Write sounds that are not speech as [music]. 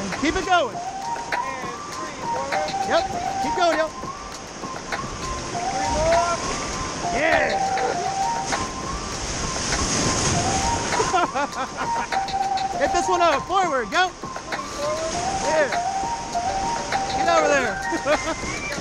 And keep it going. Yep. Keep going, yep. Three more. Yeah. [laughs] Hit this one up. Forward. Go. Yeah. Get over there. [laughs]